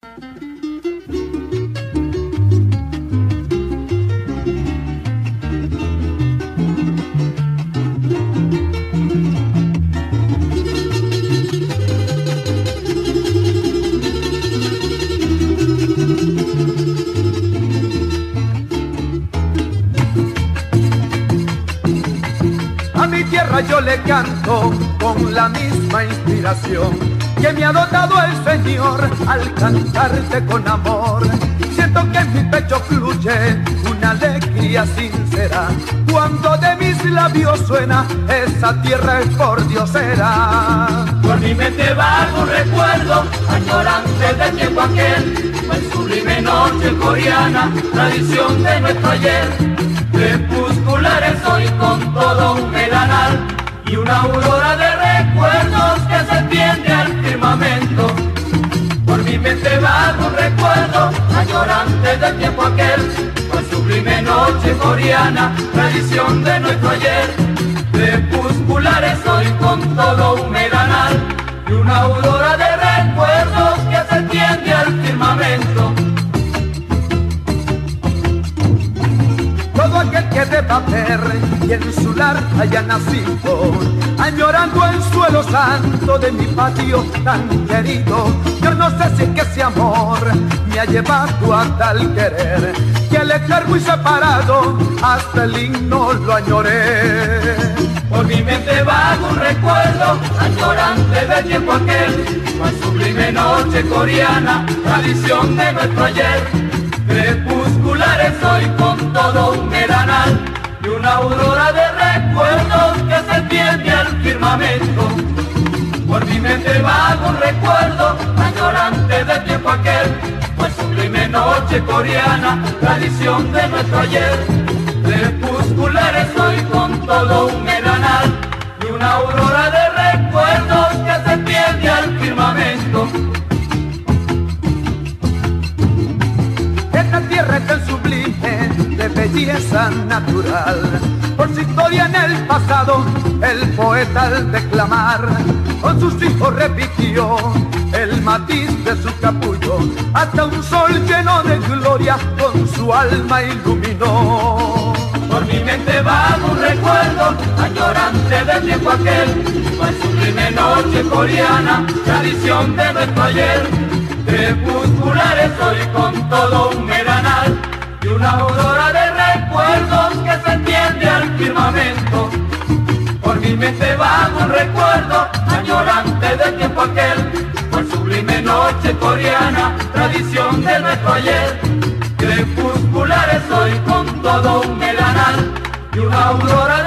A mi tierra yo le canto con la misma inspiración que me ha dotado el Señor al cantarte con amor. Siento que en mi pecho fluye una alegría sincera cuando de mis labios suena esa tierra es por diosera. Por mi mente va un recuerdo añorante del tiempo aquel, en sublime noche coreana, tradición de nuestro ayer. Crepusculares hoy con todo un melanal y una aurora de añorante del tiempo aquel, con sublime noche coreana, tradición de nuestro ayer. Crepusculares hoy con todo Todo aquel que deba ver y en su lar haya nacido, añorando el suelo santo de mi patio tan querido. Yo no sé si es que ese amor me ha llevado a tal querer, que lejos muy separado hasta el himno lo añoré. Por mi mente va un recuerdo añorante del tiempo aquel, con sublime noche coreana, tradición de nuestro ayer. Crepusculares hoy todo un melanal y una aurora de recuerdos que se tiende al firmamento. Por mi mente va un recuerdo añorante del tiempo aquel, pues sublime noche coreana, tradición de nuestro ayer. Crepusculares hoy con todo un melanal belleza natural. Por su historia en el pasado, el poeta al declamar, con sus hijos repitió el matiz de su capullo, hasta un sol lleno de gloria con su alma iluminó. Por mi mente va un recuerdo añorante del tiempo aquel, con sublime noche coreana, tradición de nuestro ayer. Crepusculares mente va un recuerdo añorante del tiempo aquel, con sublime noche coreana, tradición de nuestro ayer. Crepusculares hoy con todo un melanal y una aurora